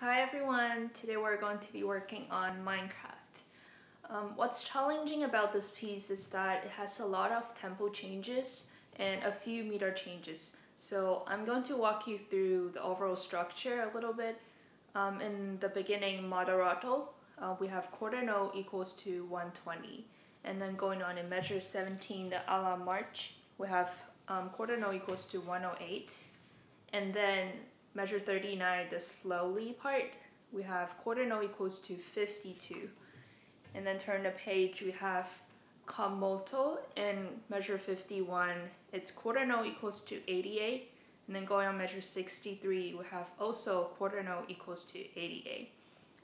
Hi everyone, today we're going to be working on Minecraft. Um, what's challenging about this piece is that it has a lot of tempo changes and a few meter changes. So I'm going to walk you through the overall structure a little bit. Um, in the beginning moderato, uh, we have quarter note equals to 120. And then going on in measure 17, the a la march, we have um, quarter note equals to 108. And then measure 39, the slowly part, we have quarter note equals to 52. And then turn the page, we have con moto in measure 51, it's quarter note equals to 88. And then going on measure 63, we have also quarter note equals to 88.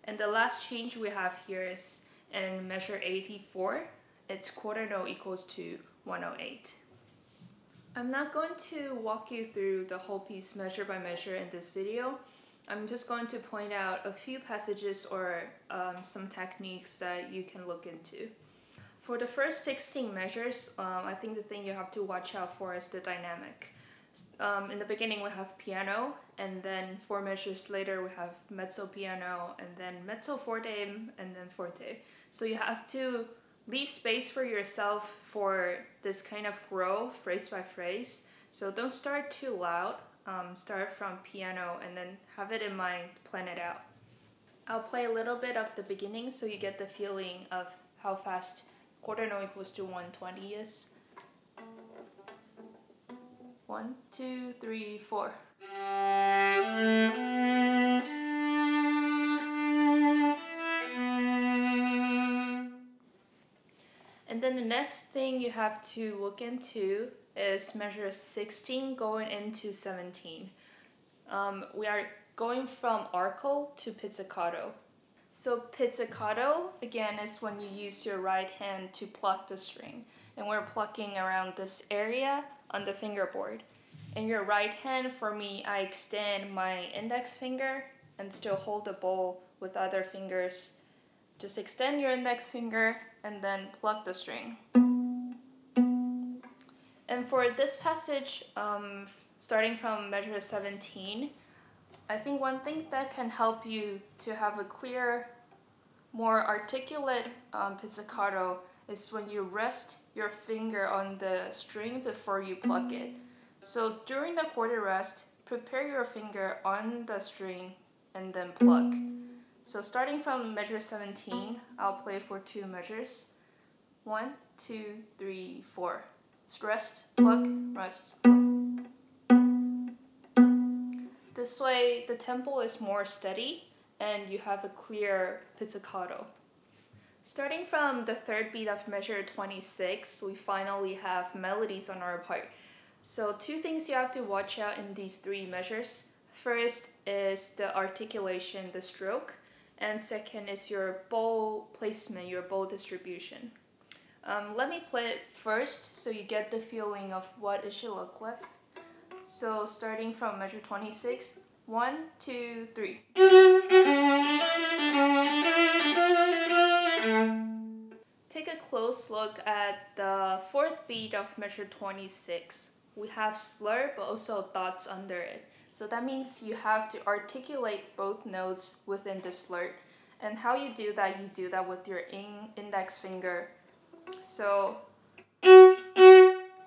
And the last change we have here is in measure 84, it's quarter note equals to 108. I'm not going to walk you through the whole piece measure by measure in this video. I'm just going to point out a few passages or um, some techniques that you can look into. For the first 16 measures, um, I think the thing you have to watch out for is the dynamic. Um, in the beginning we have piano, and then four measures later we have mezzo piano, and then mezzo forte, and then forte. So you have to leave space for yourself for this kind of grow phrase by phrase. So don't start too loud. Um, start from piano and then have it in mind, plan it out. I'll play a little bit of the beginning so you get the feeling of how fast quarter note equals to 120 is. One, two, three, four. Next thing you have to look into is measure 16 going into 17. Um, we are going from arco to pizzicato. So pizzicato, again, is when you use your right hand to pluck the string. And we're plucking around this area on the fingerboard. In your right hand, for me, I extend my index finger and still hold the bowl with other fingers. Just extend your index finger and then pluck the string. And for this passage, um, starting from measure 17, I think one thing that can help you to have a clear, more articulate um, pizzicato is when you rest your finger on the string before you pluck it. So during the quarter rest, prepare your finger on the string and then pluck. So starting from measure 17, I'll play for two measures. One, two, three, four. Rest, pluck, rest. This way, the tempo is more steady and you have a clear pizzicato. Starting from the third beat of measure 26, we finally have melodies on our part. So two things you have to watch out in these three measures. First is the articulation, the stroke, and second is your bow placement, your bow distribution. Um, let me play it first so you get the feeling of what it should look like. So starting from measure 26, one, two, three. Take a close look at the fourth beat of measure 26. We have slur but also dots under it. So that means you have to articulate both notes within the slur. And how you do that, you do that with your in index finger. So you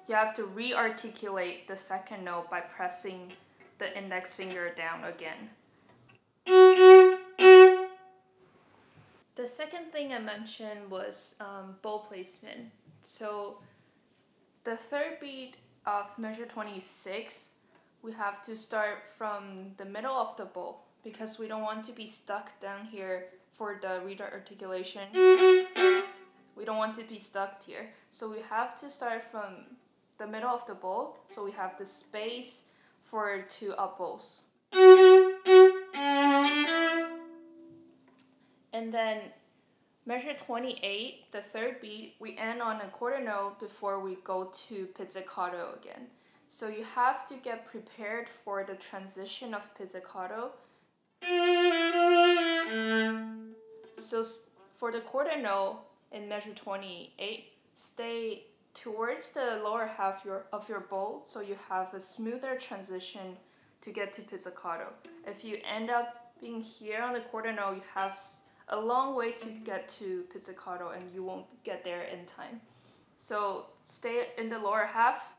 have to re-articulate the second note by pressing the index finger down again. The second thing I mentioned was um, bow placement. So the third beat of measure 26, we have to start from the middle of the bow because we don't want to be stuck down here for the re-articulation. We don't want to be stuck here. So we have to start from the middle of the bow. So we have the space for two up bows. And then measure 28, the third beat, we end on a quarter note before we go to pizzicato again. So you have to get prepared for the transition of pizzicato. So for the quarter note in measure 28, stay towards the lower half your, of your bow so you have a smoother transition to get to pizzicato. If you end up being here on the quarter note, you have a long way to get to pizzicato and you won't get there in time. So stay in the lower half.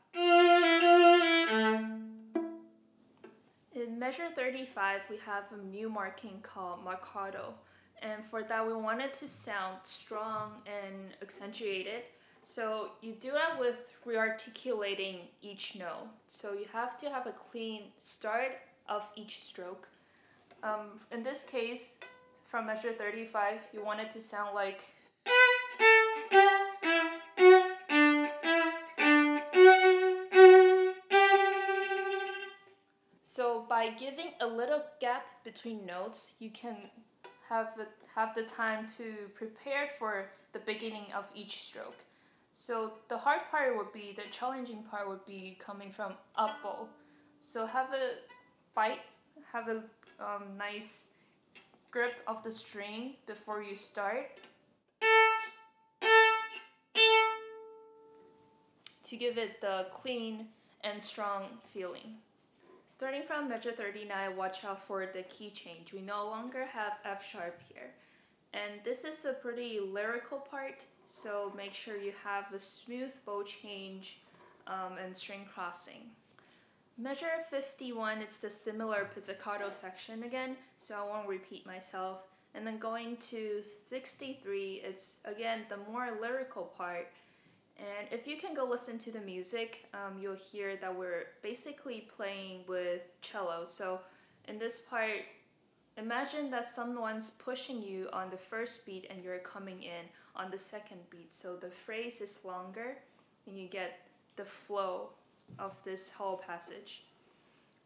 In measure 35, we have a new marking called marcato. And for that, we want it to sound strong and accentuated. So you do that with rearticulating each note. So you have to have a clean start of each stroke. Um, in this case, from measure 35, you want it to sound like by giving a little gap between notes, you can have, a, have the time to prepare for the beginning of each stroke. So the hard part would be, the challenging part would be coming from up bow. So have a bite, have a um, nice grip of the string before you start. To give it the clean and strong feeling. Starting from measure 39, watch out for the key change. We no longer have F sharp here. And this is a pretty lyrical part, so make sure you have a smooth bow change um, and string crossing. Measure 51, it's the similar pizzicato section again, so I won't repeat myself. And then going to 63, it's again the more lyrical part. And if you can go listen to the music, um, you'll hear that we're basically playing with cello. So in this part, imagine that someone's pushing you on the first beat and you're coming in on the second beat. So the phrase is longer and you get the flow of this whole passage.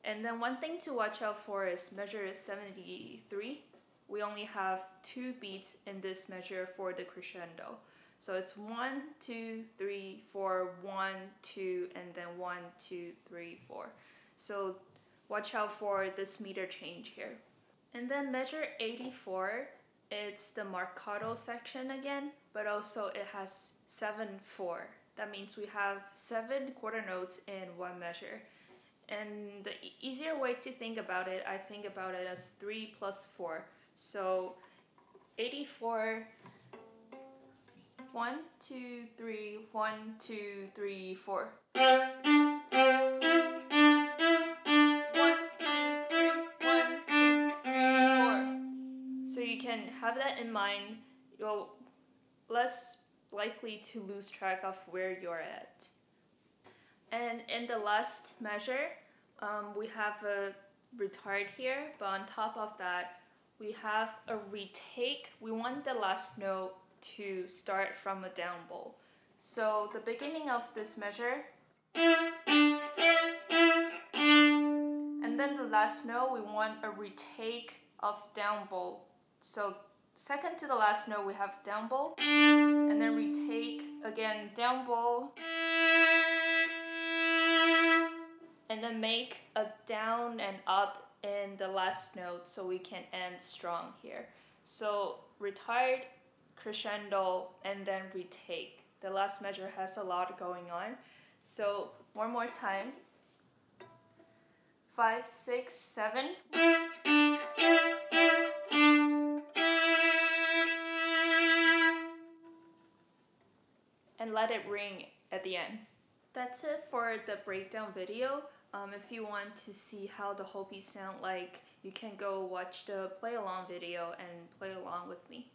And then one thing to watch out for is measure 73. We only have two beats in this measure for the crescendo. So it's one, two, three, four, one, two, and then one, two, three, four. So watch out for this meter change here. And then measure 84, it's the marcato section again, but also it has 7, 4. That means we have 7 quarter notes in one measure. And the easier way to think about it, I think about it as 3 plus 4. So 84 one, two, three, one, two, three, four. So you can have that in mind. You'll less likely to lose track of where you're at. And in the last measure, um, we have a retard here, but on top of that, we have a retake. We want the last note to start from a down bow. So the beginning of this measure, and then the last note, we want a retake of down bow. So second to the last note, we have down bow, and then retake again down bow, and then make a down and up in the last note so we can end strong here. So retard crescendo, and then retake. The last measure has a lot going on. So one more time. Five, six, seven. And let it ring at the end. That's it for the breakdown video. Um, if you want to see how the whole piece sound like, you can go watch the play along video and play along with me.